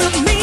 of me.